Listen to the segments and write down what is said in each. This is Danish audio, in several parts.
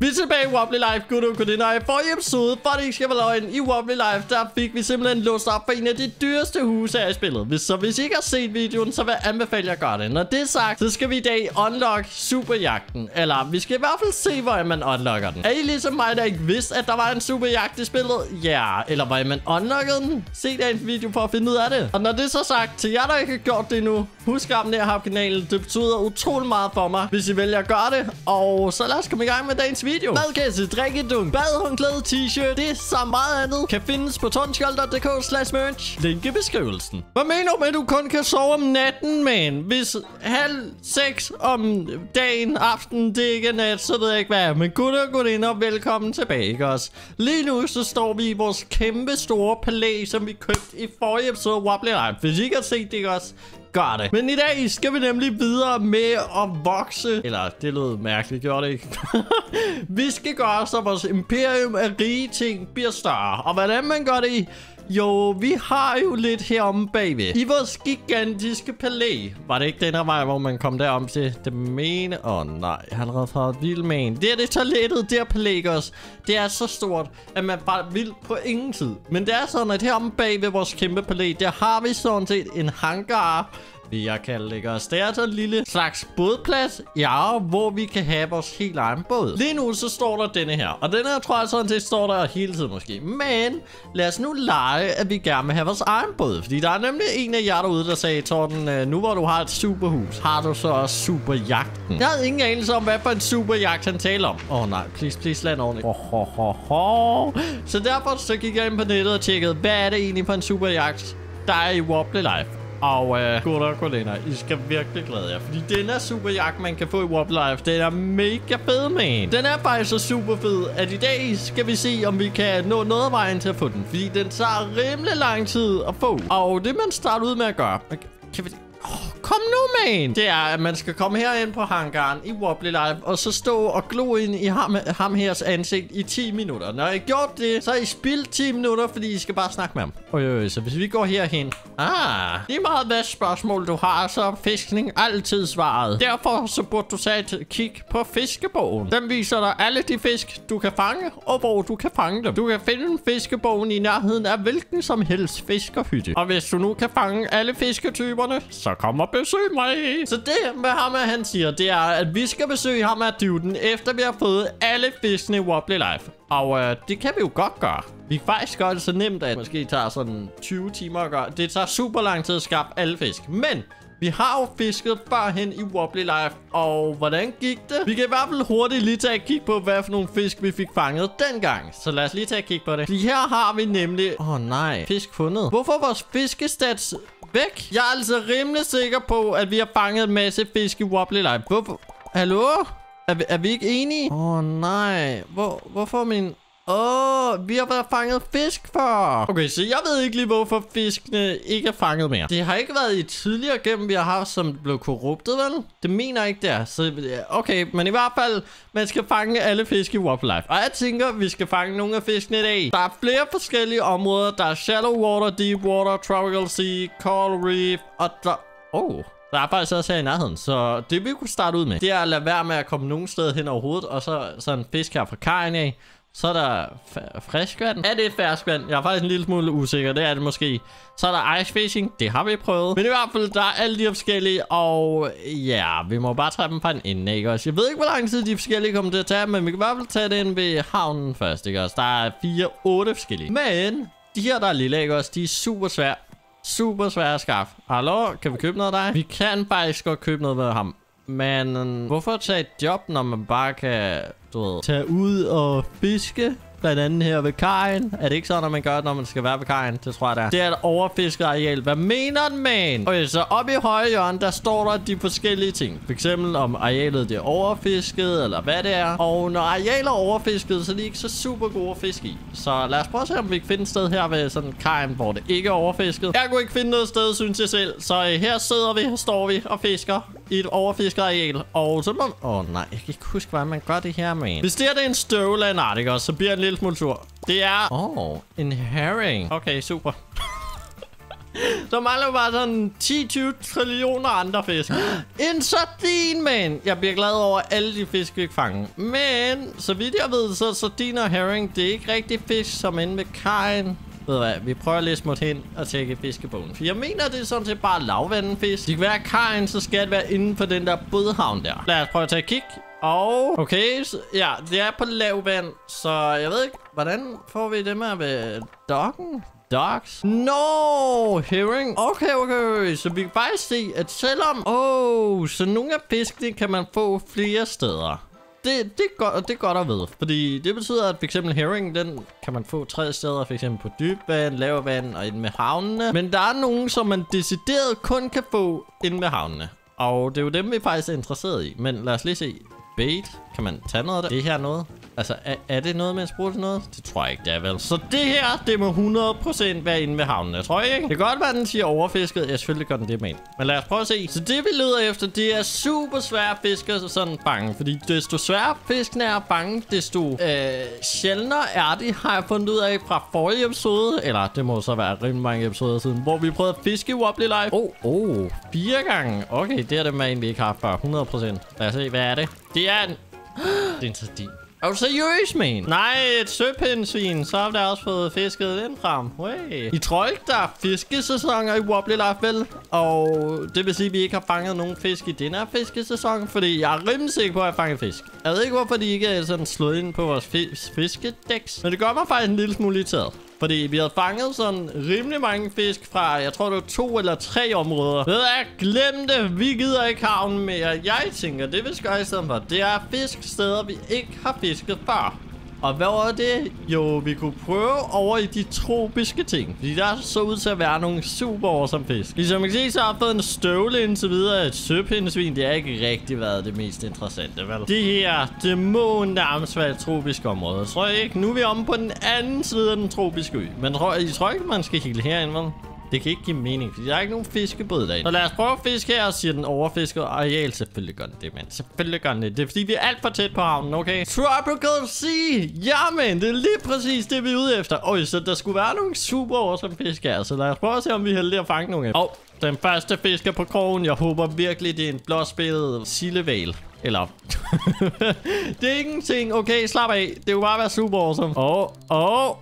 Vi er tilbage i Wobbly Life, gutter og gudinder. I forrige episode, for det ikke skal være løgn, i Wobbly Life, der fik vi simpelthen låst op for en af de dyreste huse her i spillet. Hvis, så hvis I ikke har set videoen, så vil jeg anbefale jer at gøre det. Når det er sagt, så skal vi i dag unlock superjagten. Eller vi skal i hvert fald se, hvordan man unlocker den. Er I ligesom mig, der ikke vidste, at der var en superjagt i spillet? Ja, eller hvordan man unlockede den? Se dagens video for at finde ud af det. Og når det er så sagt, til jer, der ikke har gjort det endnu, husk at abonnere her på kanalen. Det betyder utrolig meget for mig, hvis I vælger at gøre det. Og så lad os komme i gang med dagens video. Madkasse, drikkedunk, badehåndklæde, t-shirt, det samt meget andet kan findes på tonskjold.dk slash merch. Link i beskrivelsen. Hvad mener du med, at du kun kan sove om natten, man? Hvis halv seks om dagen, aften, det ikke er nat, så ved jeg ikke hvad. Men gutter og gutinder, velkommen tilbage, ikke også? Lige nu så står vi i vores kæmpe store palæ, som vi købte i forrige episode af Wobbly Life. Hvis I ikke har set det, ikke også? Gør det. Men i dag skal vi nemlig videre med at vokse. Eller, det lød mærkeligt, gjorde det ikke? vi skal gøre, så vores imperium af rige ting bliver større. Og hvordan man gør det i... Jo, vi har jo lidt heromme bagved. I vores gigantiske palæ. Var det ikke den her vej, hvor man kom derom til det mene? Åh oh, nej, han har fået vild med en. Det er det toilettet, der palæ os. Det er så stort, at man bare vil på ingen tid. Men det er sådan, at heromme bagved vores kæmpe palæ, der har vi sådan set en hangar vil jeg kalde det også. Det er altså en lille slags bådplads, ja, hvor vi kan have vores helt egen båd. Lige nu så står der denne her, og den her tror jeg sådan set står der hele tiden måske. Men lad os nu lege, at vi gerne vil have vores egen båd, fordi der er nemlig en af jer derude, der sagde, Torten, øh, nu hvor du har et superhus, har du så også superjagten. Jeg havde ingen anelse om, hvad for en superjagt han taler om. Åh oh, nej, please, please, land ordentligt. Oh, oh, oh, oh. Så derfor så gik jeg ind på nettet og tjekkede, hvad er det egentlig for en superjagt, der er i Wobbly Life. Og øh, gutter og I skal virkelig glæde jer. Fordi den er superjagt, man kan få i Warp Life. Den er mega fed, man. Den er faktisk så super fed, at i dag skal vi se, om vi kan nå noget af vejen til at få den. Fordi den tager rimelig lang tid at få. Og det man starter ud med at gøre... Kan vi Oh, kom nu, man! Det er, at man skal komme herind på hangaren i Wobbly Life, og så stå og glo ind i ham, ham hers ansigt i 10 minutter. Når I gjort det, så har I spildt 10 minutter, fordi I skal bare snakke med ham. Øj, øj, så hvis vi går herhen... Ah, det er meget hvad spørgsmål du har, så er fiskning altid svaret. Derfor så burde du et kig på fiskebogen. Den viser dig alle de fisk, du kan fange, og hvor du kan fange dem. Du kan finde fiskebogen i nærheden af hvilken som helst fiskerhytte. Og hvis du nu kan fange alle fisketyperne, så kom og besøg mig. Så det, med ham er, han siger, det er, at vi skal besøge ham af dyvden, efter vi har fået alle fiskene i Wobbly Life. Og øh, det kan vi jo godt gøre. Vi kan faktisk gøre det så nemt, at det måske tager sådan 20 timer at gøre. Det tager super lang tid at skaffe alle fisk. Men vi har jo fisket førhen i Wobbly Life, og hvordan gik det? Vi kan i hvert fald hurtigt lige tage et kig på, hvad for nogle fisk vi fik fanget dengang. Så lad os lige tage et kig på det. Fordi her har vi nemlig... Åh oh, nej, fisk fundet. Hvorfor vores fiskestats væk? Jeg er altså rimelig sikker på, at vi har fanget en masse fisk i Wobbly Life. Hvorfor? Hallo? Er vi, er vi ikke enige? Åh oh, nej. Hvor, hvorfor min... Åh, oh, vi har været fanget fisk for. Okay, så jeg ved ikke lige, hvorfor fiskene ikke er fanget mere. Det har ikke været i tidligere gennem, vi har haft, som blev korruptet, vel? Det mener jeg ikke, det er. Så, okay, men i hvert fald, man skal fange alle fisk i Waffle Life. Og jeg tænker, vi skal fange nogle af fiskene i dag. Der er flere forskellige områder. Der er shallow water, deep water, tropical sea, coral reef, og der... Oh, der er faktisk også her i nærheden, så det vi kunne starte ud med, det er at lade være med at komme nogen sted hen overhovedet, og så sådan en fisk her fra kajen af, så er der friskvand. Er det ferskvand? Jeg er faktisk en lille smule usikker. Det er det måske. Så er der ice fishing. Det har vi prøvet. Men i hvert fald, der er alle de forskellige. Og ja, vi må bare tage dem fra en ende, ikke også? Jeg ved ikke, hvor lang tid de forskellige kommer til at tage. Men vi kan i hvert fald tage det ind ved havnen først, ikke også? Der er fire, otte forskellige. Men de her, der er lille, ikke også? De er super svære. Super svære at skaffe. Hallo, kan vi købe noget af dig? Vi kan faktisk godt købe noget ved ham. Men øhm, hvorfor tage et job, når man bare kan, du ved, tage ud og fiske? Blandt andet her ved kajen. Er det ikke sådan, at man gør når man skal være ved kajen? Det tror jeg, det er. Det er et overfisket areal. Hvad mener den, man? Okay, så oppe i højre hjørne, der står der de forskellige ting. For eksempel om arealet det er overfisket, eller hvad det er. Og når arealet er overfisket, så er de ikke så super gode at fiske i. Så lad os prøve at se, om vi kan finde et sted her ved sådan kajen, hvor det ikke er overfisket. Jeg kunne ikke finde noget sted, synes jeg selv. Så øh, her sidder vi, her står vi og fisker i et overfisket areal. Og så må... Åh oh, nej, jeg kan ikke huske, hvordan man gør det her, man. Hvis det, her, det er en støvle af en artiker, så bliver en lille smule sur. Det er... Åh, oh, en herring. Okay, super. Så mangler bare sådan 10-20 trillioner andre fisk. En sardin, man. Jeg bliver glad over alle de fisk, vi kan fange. Men, så vidt jeg ved, så sardiner og herring, det er ikke rigtig fisk, som inde med kajen. Ved du hvad, vi prøver lige smut hen og tjekke fiskebogen. For jeg mener, det er sådan set bare lavvandenfisk. Det kan være kajen, så skal det være inde på den der bådhavn der. Lad os prøve at tage et kig. Og okay, så, ja, det er på lav vand, så jeg ved ikke, hvordan får vi det med ved dokken? Dogs? No, herring. Okay, okay. Så vi kan faktisk se, at selvom... Oh, så nogle af fiskene kan man få flere steder. Det, det, er godt, det er godt at vide, fordi det betyder, at f.eks. herring, den kan man få tre steder, f.eks. på dybvand, lavvand og ind med havnene. Men der er nogle, som man decideret kun kan få ind med havnene. Og det er jo dem, vi faktisk er interesseret i. Men lad os lige se. Bait. Kan man tage noget af det? Det her noget? Altså, er, er det noget, man bruger til noget? Det tror jeg ikke, det er vel. Så det her, det må 100% være inde ved havnen. Jeg tror ikke. Det kan godt være, den siger overfisket. Ja, selvfølgelig gør den det, men. Men lad os prøve at se. Så det, vi leder efter, det er super svære fisk at sådan fange. Fordi desto sværere fisken er at fange, desto øh, sjældnere er de, har jeg fundet ud af fra forrige episode. Eller det må så være rimelig mange episoder siden, hvor vi prøvede at fiske i Wobbly Life. Oh, oh, fire gange. Okay, det er det med en, vi ikke har før. 100%. Lad os se, hvad er det? Det er en... det er en sardin. Er du seriøs, man? Nej, et søpindsvin. Så har vi også fået fisket den frem. Hey. I tror ikke, der er fiskesæsoner i Wobbly Life, vel? Og det vil sige, at vi ikke har fanget nogen fisk i den her fiskesæson. Fordi jeg er rimelig sikker på, at jeg fanget fisk. Jeg ved ikke, hvorfor de ikke er sådan slået ind på vores fis fiskedæks. Men det gør mig faktisk en lille smule irriteret. Fordi vi havde fanget sådan rimelig mange fisk fra, jeg tror det var to eller tre områder. Ved jeg, glem det. Vi gider ikke havnen mere. Jeg tænker, det vi skal gøre i stedet for, det er fisk steder, vi ikke har fisket før. Og hvad var det? Jo, vi kunne prøve over i de tropiske ting. Fordi der så ud til at være nogle super awesome fisk. Ligesom man kan se, så har jeg fået en støvle indtil videre. Et søpindesvin, det har ikke rigtig været det mest interessante, vel? Det her, det må nærmest være et tropisk område. Jeg tror ikke. Nu er vi omme på den anden side af den tropiske ø. Men tror, I tror ikke, man skal helt herind, vel? Det kan ikke give mening, fordi der er ikke nogen fiskebåd derinde. Så lad os prøve at fiske her, siger den overfiskede areal. Selvfølgelig gør den det, mand. Selvfølgelig gør den det. Det er fordi, vi er alt for tæt på havnen, okay? Tropical Sea! Jamen, det er lige præcis det, vi er ude efter. Øj, så der skulle være nogle super awesome fisk her. Så lad os prøve at se, om vi er heldige at fange nogle af Åh, oh, den første fisk er på krogen. Jeg håber virkelig, det er en blåspillet sildeval. Eller... det er ingenting. Okay, slap af. Det kunne bare være super awesome. Åh, oh, åh. Oh.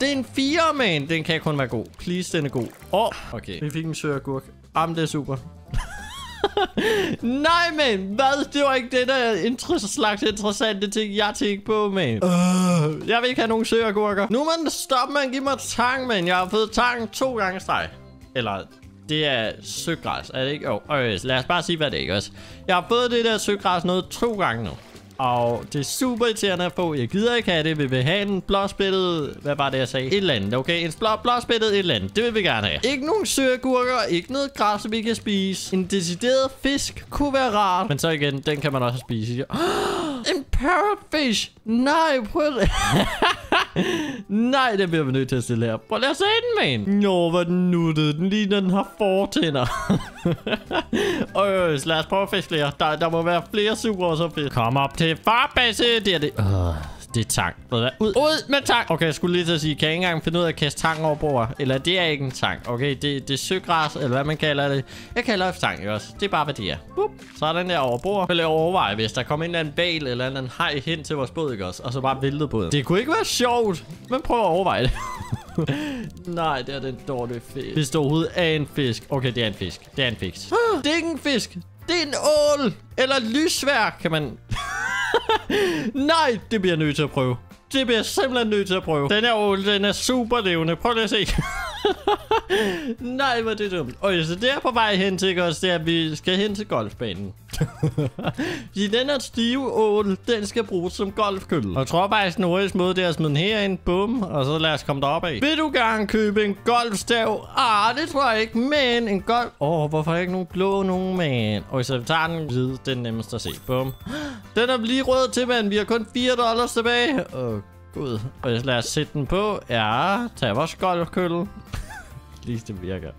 Det er en 4, man. Den kan kun være god. Please, den er god. Åh, oh, okay. Vi fik en søagurk. Jamen, det er super. Nej, men hvad? Det var ikke det der inter slags interessante ting, jeg tænkte på, man. Uh, jeg vil ikke have nogen søagurker. Nu man stoppe med at give mig tang, man. Jeg har fået tang to gange streg. Eller, det er søgræs, er det ikke? Oh, okay, lad os bare sige, hvad det er, også. Jeg har fået det der søgræs noget to gange nu. Og det er super irriterende at få. Jeg gider ikke have det. Vi vil have en blåspillet... Hvad var det, jeg sagde? Et eller andet, okay? En blå, blåspillet et eller andet. Det vil vi gerne have. Ikke nogen søgurker. Ikke noget græs, vi kan spise. En decideret fisk kunne være rart. Men så igen, den kan man også spise. en parrotfish. Nej, prøv det. Nej, det bliver vi nødt til at stille her. Prøv at se den, man. Nå, hvor den nuttet. Den ligner, den har fortænder. øh, lad os prøve at fiske flere. Der, der må være flere super så fisk. Kom op til farbase. Det er det. Øh. Det er tang. Ud, ud med tang. Okay, jeg skulle lige til at sige, kan jeg ikke engang finde ud af at kaste tang over bord? Eller det er ikke en tang. Okay, det, det er søgræs, eller hvad man kalder det. Jeg kalder det tang, også? Det er bare, hvad det er. Boop. Så er den der over bord. Jeg vil overveje, hvis der kommer en eller anden bal eller en anden hej hen til vores båd, ikke også? Og så bare væltet båden. Det kunne ikke være sjovt, men prøv at overveje det. Nej, det er den dårlige fisk. Hvis det overhovedet er en fisk. Okay, det er en fisk. Det er en fisk. det er ikke en fisk. Det er en ål. Eller lysvær, kan man... Nej, det bliver jeg nødt til at prøve. Det bliver jeg simpelthen nødt til at prøve. Den er jo den er super levende. Prøv lige at se. Nej, hvor det dumt. Okay, så det er på vej hen til os, det er, at vi skal hen til golfbanen. Fordi den her stive ål, den skal bruges som golfkølle. Og jeg tror faktisk, den hurtigste måde, det er at smide den herind, bum, og så lad os komme derop af. Vil du gerne købe en golfstav? Ah, det tror jeg ikke, men en golf... Åh, oh, hvorfor er der ikke nogen blå nogen, man? Og så vi tager den hvide, den nemmest at se. Bum. Den er lige rød til, men vi har kun 4 dollars tilbage. Åh, oh, gud. Og lad os sætte den på. Ja, tag vores golfkølle. Lige det virker.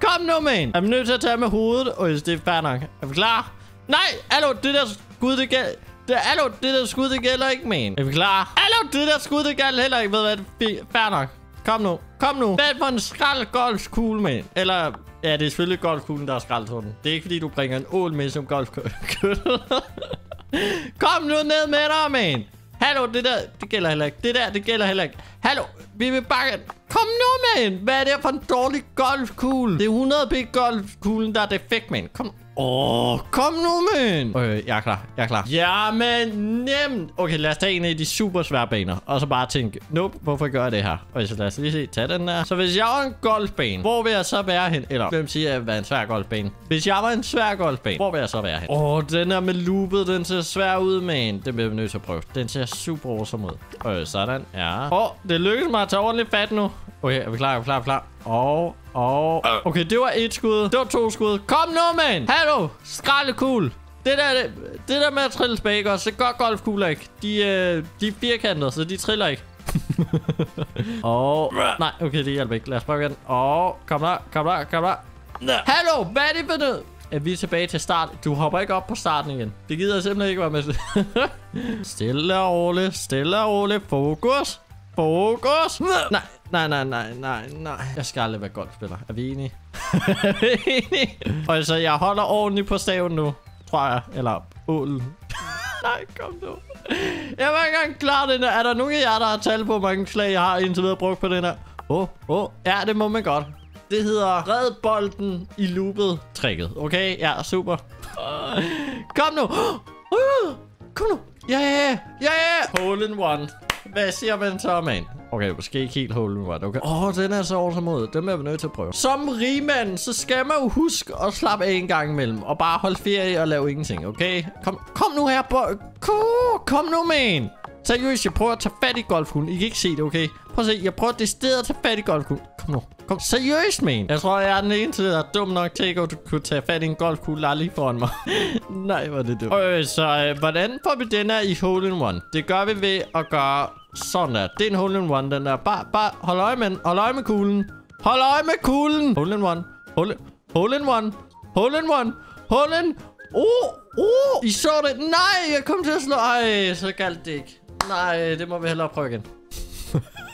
Kom nu, man! Er vi nødt til at tage med hovedet? Og det er fair nok. Er vi klar? Nej! Hallo, det der skud, det gælder... Det, hallo, det der skud, det gælder ikke, man. Er vi klar? Hallo, det der skud, det gælder heller ikke. Ved hvad? Det er fair nok. Kom nu. Kom nu. Hvad for en skrald golfkugle, man? Eller... Ja, det er selvfølgelig golfkuglen, der er skraldtorden. Det er ikke, fordi du bringer en ål med som golfkugle. Kom nu ned med dig, man. Hallo, det der, det gælder heller ikke. Det der, det gælder heller ikke. Hallo, vi vil bakke. Kom nu, mand! Hvad er det for en dårlig golfkugle? Det er 100 p golfkuglen, der er defekt, mand. Kom Åh, oh, kom nu, men. Okay, jeg er klar. Jeg er klar. Ja, men nemt. Okay, lad os tage en af de super svære baner. Og så bare tænke, nope, hvorfor gør jeg det her? Og så lad os lige se, tag den der. Så hvis jeg var en golfbane, hvor vil jeg så være hen? Eller, hvem siger, at jeg var en svær golfbane? Hvis jeg var en svær golfbane, hvor vil jeg så være hen? Åh, oh, den der med loopet, den ser svær ud, man. Den bliver vi nødt til at prøve. Den ser super awesome ud. Øh, sådan. Ja. Åh, oh, det lykkedes mig at tage ordentligt fat nu. Okay, er vi klar? Er vi klar? Er vi klar? Og, og... Okay, det var et skud. Det var to skud. Kom nu, man! Hallo! Skraldekugle! Det der, det, det der med at trille tilbage også, det gør golfkugler ikke. De, øh, de er firkantede, så de triller ikke. og... Nej, okay, det hjælper ikke. Lad os prøve igen. Og... Kom der, kom der, kom der. Hallo, hvad er det for noget? Er vi tilbage til start? Du hopper ikke op på starten igen. Det gider jeg simpelthen ikke være med til. stille og roligt, stille og roligt. Fokus. Fokus. Nej, Nej, nej, nej, nej, nej. Jeg skal aldrig være golfspiller. Er vi enige? er vi enige? Og så jeg holder ordentligt på staven nu, tror jeg. Eller ålen. nej, kom nu. Jeg var ikke engang klar den der. Er der nogen af jer, der har talt på, hvor mange slag jeg har indtil videre brugt på den her? Åh, oh, åh. Oh. Ja, det må man godt. Det hedder red bolden i loopet tricket. Okay, ja, super. Kom nu. Kom nu. Ja, ja, ja, ja. Hole in one. Hvad siger man så, man? Okay, måske ikke helt hole in one. Okay. Åh, oh, den er så awesome ud. Den er vi nødt til at prøve. Som rigmand, så skal man jo huske at slappe af en gang imellem. Og bare holde ferie og lave ingenting, okay? Kom, kom nu her, boy. Kom nu, man. Seriøst, jeg prøver at tage fat i golfhunden. I kan ikke se det, okay? Prøv at se, jeg prøver det sted at tage fat i golfhunden. Kom nu. Kom, seriøst, man. Jeg tror, jeg er den eneste, der er dum nok til at kunne tage fat i en golfkugle lige foran mig. Nej, hvor er det dumt. Øh, så øh, hvordan får vi den her i hole in one? Det gør vi ved at gøre sådan der. Det er en hole in one, den der. Bare, bare hold øje med Hold øje med kuglen. Hold øje med kuglen. Hole in one. Hole, hole in one. Hole in one. Hole in... Oh, oh, I så det. Nej, jeg kom til at slå. Ej, så galt det ikke. Nej, det må vi hellere prøve igen.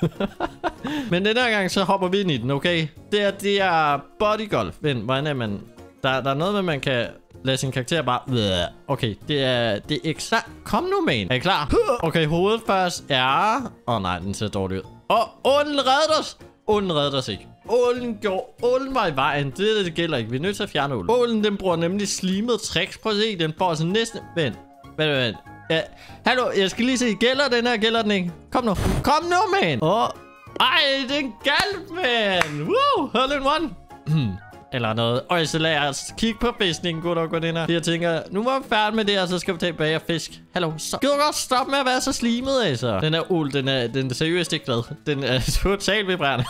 Men den her gang, så hopper vi ind i den, okay? Det er, det er bodygolf. Vent, hvordan er man... Der, der er noget med, man kan lade sin karakter bare... Okay, det er, det er eksakt... Kom nu, man. Er I klar? Okay, hovedet først er... Åh oh, nej, den ser dårlig ud. Åh, oh, redder os! Ålen redder os ikke. Ålen går... Ålen var i vejen. Det, det, gælder ikke. Vi er nødt til at fjerne ålen. Ålen, den bruger nemlig slimet tricks. Prøv at se, den får altså næsten... Vent. Vent, vent. Ja. Hallo, jeg skal lige se. Gælder den her? Gælder den ikke? Kom nu. Kom nu, man. Åh. Oh. Ej, det er en galp, man. Woo, hole in one. Eller noget. Og så lad os kigge på fiskningen, gutter og gudinder. Jeg tænker, nu var vi færdige med det, og så skal vi tilbage og fisk. Hallo, så gider godt stoppe med at være så slimet, altså. Den er ul, den er, den er seriøst ikke glad. Den er totalt vibrerende.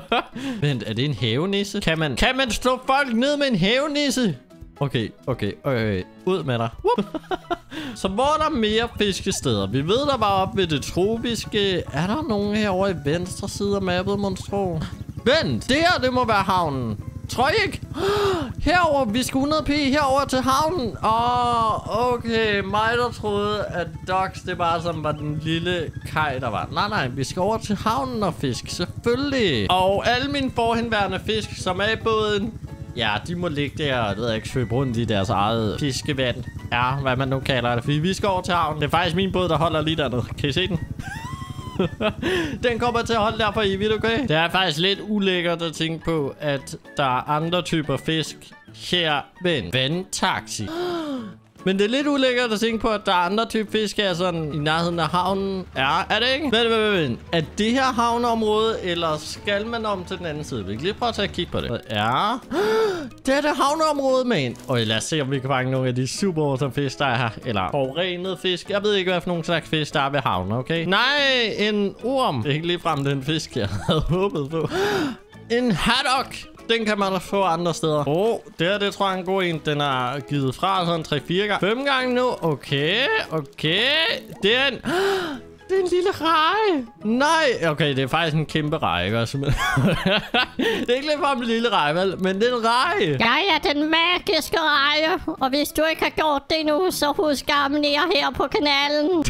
Vent, er det en havenisse? Kan man, kan man slå folk ned med en havenisse? Okay, okay, okay. Ud med dig. så hvor er der mere fiskesteder? Vi ved, der var op ved det tropiske. Er der nogen herovre i venstre side af mappet, monstro? Vent, det her, det må være havnen. Tror I ikke? Herover, vi skal 100 p herover til havnen. Åh, oh, okay. Mig, der troede, at Docks, det bare sådan var den lille kaj, der var. Nej, nej, vi skal over til havnen og fisk. Selvfølgelig. Og alle mine forhenværende fisk, som er i båden, Ja, de må ligge der og ved jeg ikke, svøbe rundt i deres eget fiskevand. Ja, hvad man nu kalder det. Fordi vi skal over til havnen. Det er faktisk min båd, der holder lige dernede. Kan I se den? den kommer til at holde der for evigt, okay? Det er faktisk lidt ulækkert at tænke på, at der er andre typer fisk her. Men, vandtaxi. Men det er lidt ulækkert at tænke på, at der er andre typer fisk her sådan i nærheden af havnen. Ja, er det ikke? Vent, vent, vent. Er det her havneområde, eller skal man om til den anden side? Vi kan lige prøve at tage et kig på det. Ja. Det er det havneområde, man. Og lad os se, om vi kan fange nogle af de super awesome fisk, der er her. Eller forurenet fisk. Jeg ved ikke, hvad for nogle slags fisk, der er ved havnen, okay? Nej, en orm. Det er ikke lige frem den fisk, jeg havde håbet på. En haddock. Den kan man få andre steder. Åh, oh, det her, det tror jeg er en god en. Den er givet fra sådan 3-4 gange. 5 gange nu. Okay, okay. Det er en... Det er en lille reje. Nej. Okay, det er faktisk en kæmpe reje, ikke også? det er ikke lidt for en lille reje, vel? Men det er en reje. Jeg er den magiske reje. Og hvis du ikke har gjort det nu, så husk at abonnere her på kanalen.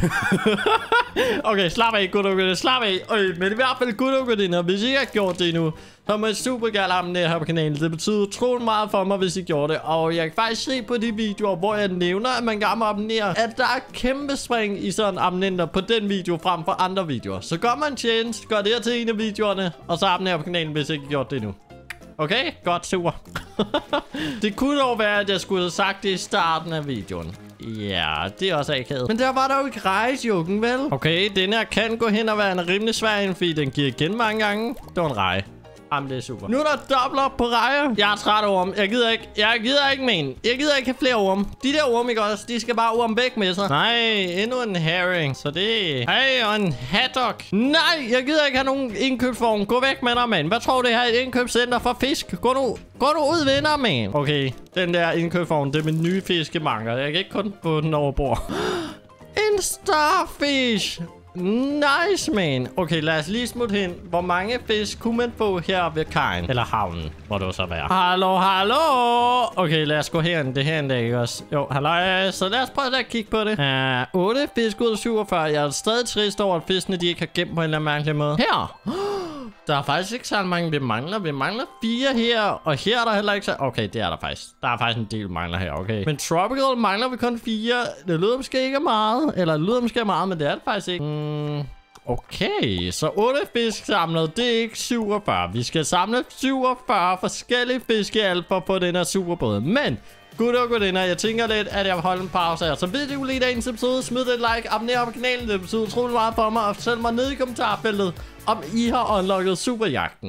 okay, slap af, gutter slap af. Øh, men i hvert fald, gutter hvis I ikke har gjort det endnu, som er super gerne her på kanalen. Det betyder utrolig meget for mig, hvis I gjorde det. Og jeg kan faktisk se på de videoer, hvor jeg nævner, at man gerne må abonnere, at der er kæmpe spring i sådan abonnenter på den video frem for andre videoer. Så gør man tjeneste, gør det her til en af videoerne, og så abonner på kanalen, hvis I ikke har gjort det nu. Okay, godt, super. det kunne dog være, at jeg skulle have sagt det i starten af videoen. Ja, det er også akavet. Men der var der jo ikke rejsjukken, vel? Okay, den her kan gå hen og være en rimelig svær en, fordi den giver igen mange gange. Det var en rej. Jamen, det er super. Nu er der dobbelt op på rejer. Jeg er træt af orm. Jeg gider ikke. Jeg gider ikke, men. Jeg gider ikke have flere orm. De der orm, ikke også? De skal bare orm væk med sig. Nej, endnu en herring. Så det... Hey, og en haddock. Nej, jeg gider ikke have nogen indkøbsvogn. Gå væk med dig, mand. Hvad tror du, det her er et indkøbscenter for fisk? Gå nu, gå nu ud, venner, mand. Okay, den der indkøbsvogn, det er min nye fiskemanker. Jeg kan ikke kun få den over bord. En starfish! Nice, man. Okay, lad os lige smutte hen. Hvor mange fisk kunne man få her ved kajen? Eller havnen, hvor det så være. Hallo, hallo. Okay, lad os gå herind. Det her dag, ikke også? Jo, hallo. Så lad os prøve at kigge på det. Uh, 8 fisk ud af 47. Jeg er stadig trist over, at fiskene de ikke har gemt på en eller anden mærkelig måde. Her. Der er faktisk ikke så mange, vi mangler. Vi mangler fire her, og her er der heller ikke så... Okay, det er der faktisk. Der er faktisk en del, mangler her, okay. Men Tropical mangler vi kun fire. Det lyder måske ikke meget. Eller det lyder måske meget, men det er det faktisk ikke. Mm. Okay, så 8 fisk samlet, det er ikke 47. Vi skal samle 47 forskellige fisk i alt for på den her superbåd. Men Gutter og gudinder, jeg tænker lidt, at jeg vil holde en pause her. Så ved du lige dagens episode, smid et like, abonner på kanalen, det betyder utrolig meget for mig, og fortæl mig ned i kommentarfeltet, om I har unlocket superjagten.